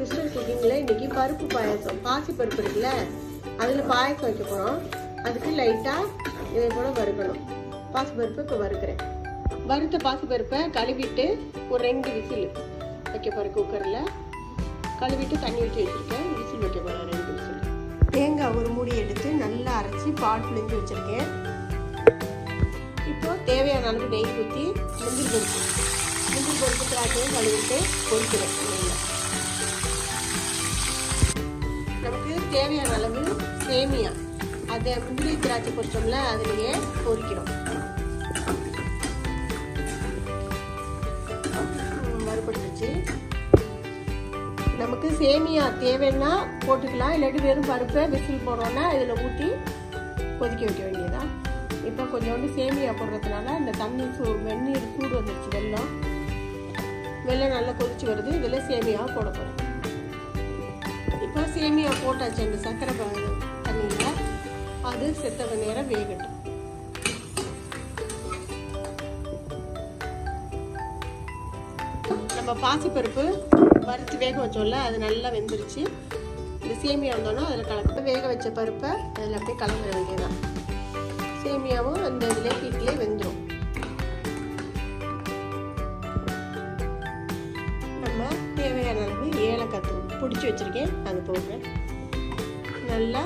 Sister குக்கிங்கில் இன்றைக்கி பருப்பு பாயாசம் பாசி பருப்பு இருக்குல்ல அதில் பாயாசம் வைக்க போகிறோம் அதுக்கு லைட்டாக இதை போல் வறுக்கணும். பாசி பருப்பு இப்போ வறுக்கிறேன். வறுத்த பாசி பருப்பை கழுவிட்டு ஒரு ரெண்டு விசில் வைக்க போகிறேன் குக்கரில் கழுவிட்டு தண்ணி ஊற்றி வச்சுருக்கேன். விசில் வைக்க போகிறேன் ரெண்டு விசில். தேங்காய் ஒரு மூடி எடுத்து நல்லா அரைச்சி பால் புளிஞ்சு வச்சுருக்கேன். இப்போது தேவையான அளவு நெய் ஊற்றி முந்திரி பருப்பு. முந்திரி பருப்பு திராட்சையும் கழுவிட்டு பொரிக்கிறேன் தேவையான அளவு சேமியா. அதை முந்திரி திராட்சை பொரிச்சோம்ல அதுலேயே பொரிக்கிறோம். மறுபடிச்சு நமக்கு சேமியா தேவைன்னா போட்டுக்கலாம் இல்லாட்டி வெறும் பருப்பை விசில் போடுறோன்னா இதில் ஊற்றி கொதிக்க வைக்க வேண்டியதான் இப்போ கொஞ்சோண்டு சேமியா போடுறதுனால இந்த தண்ணி சூ வெந்நீர் சூடு வந்துருச்சு வெள்ளம். வெள்ளம் நல்லா கொதிச்சு வருது இதில் சேமியா போட போகிறோம் இப்போ சேமியா போட்டாச்சு அந்த சர்க்கரை தண்ணியில். அது செத்தவ நேரம் வேகட்டும். நம்ம பாசிப்பருப்பு வறுத்து வேக வச்சோம்ல அது நல்லா வெந்துருச்சு. இந்த சேமியா வந்தோன்னா அதில் கலந்து வேக வச்ச பருப்பை அதில் அப்படியே கலந்துட வேண்டியதான் சேமியாவும் அந்த இதில் ஹீட்லேயே வெந்துடும் நம்ம தேவையான அளவு ஏலக்காய் பிடிச்சி வச்சுருக்கேன். அது போடுறேன். நல்லா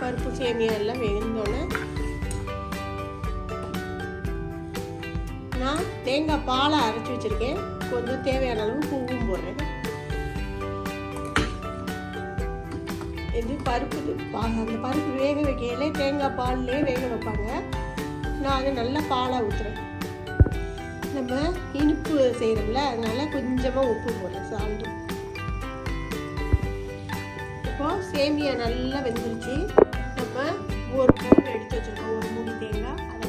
பருப்பு சேமியா எல்லாம் வெந்தோன்னே நான் தேங்காய் பாலை அரைச்சி வச்சுருக்கேன். கொஞ்சம் தேவையான அளவு பூவும் போடுறேன். இது பருப்பு அந்த பருப்பு வேக வைக்கையில தேங்காய் பால்லே வேக வைப்பாங்க. நான் அதை நல்லா பாலாக ஊற்றுறேன் நம்ம இனிப்பு செய்கிறோம்ல அதனால கொஞ்சமாக உப்பு போடுறேன் சால்ட்டு. இப்போ சேமியா நல்லா வெந்துருச்சு. நம்ம ஒரு பவுல் எடுத்து வச்சுருக்கோம். ஒரு மூணு தேங்காய் அதை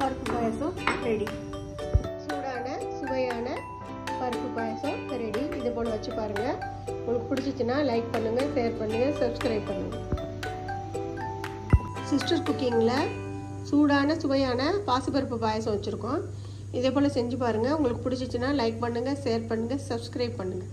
பருப்பு பாயசம் ரெடி சூடான சுவையான பருப்பு பாயசம் ரெடி இது போல் வச்சு பாருங்கள் உங்களுக்கு பிடிச்சிச்சின்னா லைக் பண்ணுங்கள் ஷேர் பண்ணுங்கள் சப்ஸ்கிரைப் பண்ணுங்கள் சிஸ்டர் குக்கிங்கில் சூடான சுவையான பாசிப்பருப்பு பாயசம் வச்சுருக்கோம். இதே போல் செஞ்சு பாருங்கள் உங்களுக்கு பிடிச்சிச்சின்னா லைக் பண்ணுங்கள் ஷேர் பண்ணுங்கள் சப்ஸ்கிரைப் பண்ணுங்கள்